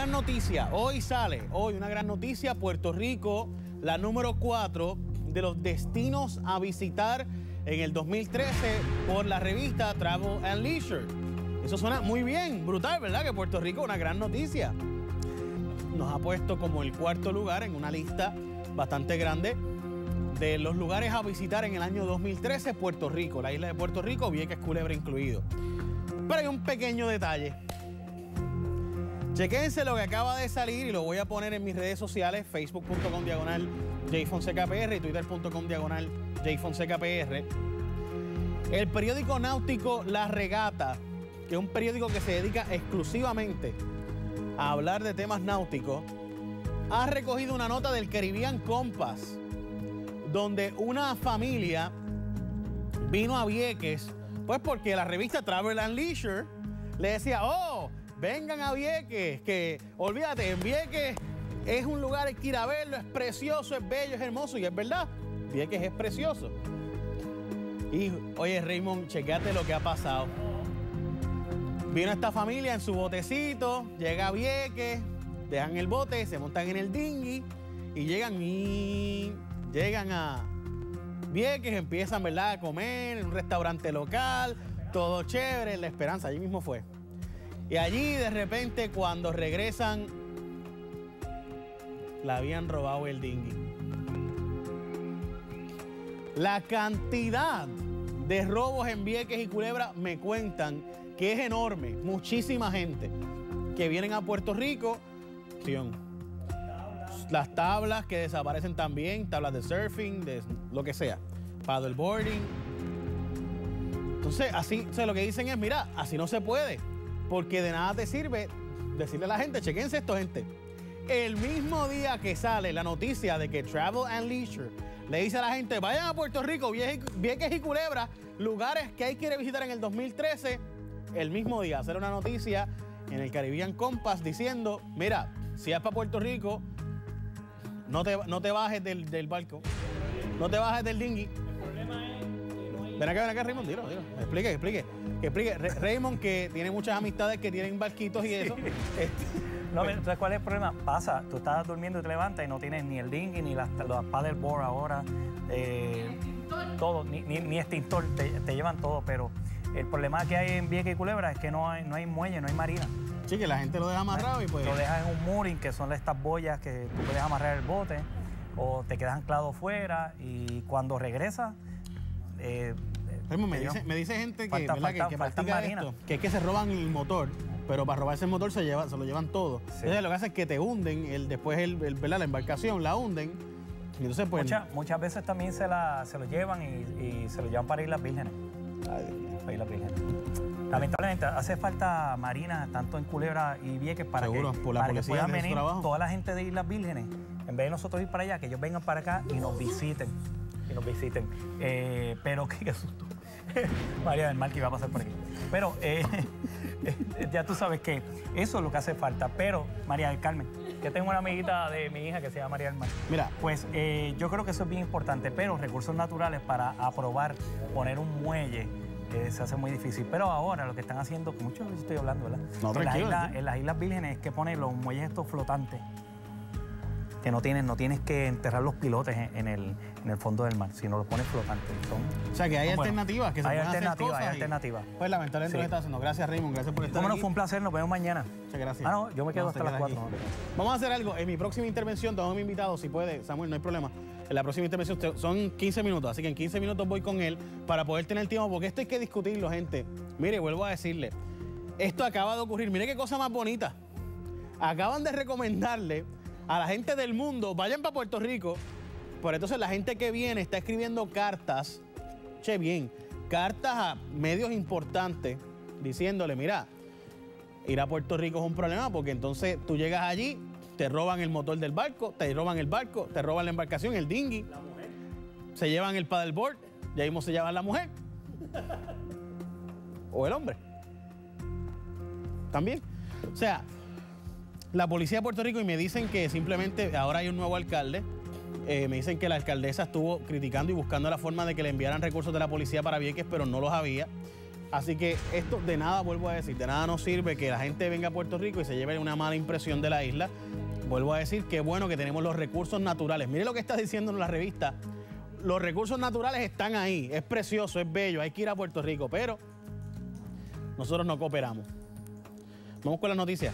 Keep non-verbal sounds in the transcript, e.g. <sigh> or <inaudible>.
gran noticia. Hoy sale, hoy una gran noticia. Puerto Rico, la número 4 de los destinos a visitar en el 2013 por la revista Travel and Leisure. Eso suena muy bien, brutal, ¿verdad? Que Puerto Rico, una gran noticia. Nos ha puesto como el cuarto lugar en una lista bastante grande de los lugares a visitar en el año 2013, Puerto Rico, la isla de Puerto Rico, Vieques Culebra incluido. Pero hay un pequeño detalle. Chequense lo que acaba de salir y lo voy a poner en mis redes sociales, facebook.com diagonal y twitter.com diagonal. El periódico náutico La Regata, que es un periódico que se dedica exclusivamente a hablar de temas náuticos, ha recogido una nota del Caribbean Compass, donde una familia vino a Vieques, pues porque la revista Travel and Leisure le decía, oh, vengan a Vieques, que olvídate, en Vieques es un lugar que ir a verlo, es precioso, es bello, es hermoso, y es verdad, Vieques es precioso. Y oye, Raymond, chequeate lo que ha pasado. Vino esta familia en su botecito, llega a Vieques, dejan el bote, se montan en el dinghy y llegan y llegan a Vieques, empiezan ¿verdad? a comer en un restaurante local, todo chévere, la esperanza, allí mismo fue. Y allí de repente cuando regresan, la habían robado el dinghy. La cantidad de robos en Vieques y Culebra me cuentan que es enorme. Muchísima gente que vienen a Puerto Rico. Las tablas que desaparecen también, tablas de surfing, de lo que sea. Paddleboarding. Entonces, así, lo que dicen es, mira, así no se puede. Porque de nada te sirve decirle a la gente, chequense esto, gente. El mismo día que sale la noticia de que Travel and Leisure le dice a la gente, vayan a Puerto Rico, Vieques y Culebra, lugares que hay que visitar en el 2013, el mismo día hacer una noticia en el Caribbean Compass diciendo, mira, si vas para Puerto Rico, no te, no te bajes del, barco, no te bajes del dinghy. Ven acá, ven acá, Raymond, dilo, dilo. Explique, explique. Que explique. Raymond, que tiene muchas amistades que tienen barquitos y eso. <laughs> No, entonces, ¿cuál es el problema? Pasa, tú estás durmiendo y te levantas y no tienes ni el dinghy, ni las, los paddleboard ahora, eh, todo, ni, ni, extintor, te, llevan todo, pero el problema que hay en Vieques y Culebra es que no hay, no hay muelle, no hay marina. Sí, que la gente lo deja amarrado y pues... Lo dejas en un mooring, que son estas boyas que tú puedes amarrar el bote, o te quedas anclado fuera y cuando regresas... Eh, me, dice, me, dice, gente que, que, que es que se roban el motor pero para robarse el motor se, lleva, se lo llevan todo. Entonces lo que hace es que te hunden, el, después el, el, la embarcación la hunden. Y entonces, pues, muchas veces también se, la, se lo llevan y, se lo llevan para Islas Vírgenes. Para Islas Vírgenes. Lamentablemente hace falta marina tanto en Culebra y Vieques para que, por la para puedan venir toda la gente de Islas Vírgenes, en vez de nosotros ir para allá, que ellos vengan para acá y nos visiten. Y nos visiten. Eh, pero <laughs> qué susto. <laughs> María del Mar que iba a pasar por aquí. Pero eh, <laughs> ya tú sabes que eso es lo que hace falta. Pero, María del Carmen, yo tengo una amiguita de mi hija que se llama María del Mar. Mira. Pues eh, yo creo que eso es bien importante, pero recursos naturales para aprobar poner un muelle eh, se hace muy difícil. Pero ahora lo que están haciendo, con mucho estoy hablando, ¿verdad? No, en, las islas, en las Islas Vírgenes es que ponen los muelles estos flotantes que no tienes, no tienes que enterrar los pilotes en, el, en el fondo del mar, sino los pones flotantes. o sea que hay alternativas que se hay pueden alternativas, hacer Hay alternativas. Pues lamentablemente lo está haciendo. Gracias Raymond, gracias por estar Bueno, fue un placer, nos vemos mañana. Muchas gracias. Ah, no, yo me quedo hasta las 4. Vamos a hacer algo. En mi próxima intervención, tengo a mi invitado, si puede, Samuel, no hay problema. En la próxima intervención son 15 minutos, así que en 15 minutos voy con él para poder tener tiempo, porque esto hay que discutirlo, gente. Mire, vuelvo a decirle, esto acaba de ocurrir. Mire qué cosa más bonita. Acaban de recomendarle a la gente del mundo, vayan para Puerto Rico. Por entonces la gente que viene está escribiendo cartas, che bien, cartas a medios importantes diciéndole, mira, ir a Puerto Rico es un problema porque entonces tú llegas allí, te roban el motor del barco, te roban el barco, te roban la embarcación, el dinghy. La mujer. Se llevan el paddleboard, ya mismo se llevan la mujer. <laughs> o el hombre. También. O sea, la policía de Puerto Rico y me dicen que simplemente ahora hay un nuevo alcalde. Eh, me dicen que la alcaldesa estuvo criticando y buscando la forma de que le enviaran recursos de la policía para Vieques, pero no los había. Así que esto de nada, vuelvo a decir, de nada nos sirve que la gente venga a Puerto Rico y se lleve una mala impresión de la isla. Vuelvo a decir que bueno que tenemos los recursos naturales. Mire lo que está diciendo en la revista. Los recursos naturales están ahí. Es precioso, es bello. Hay que ir a Puerto Rico, pero nosotros no cooperamos. Vamos con las noticias.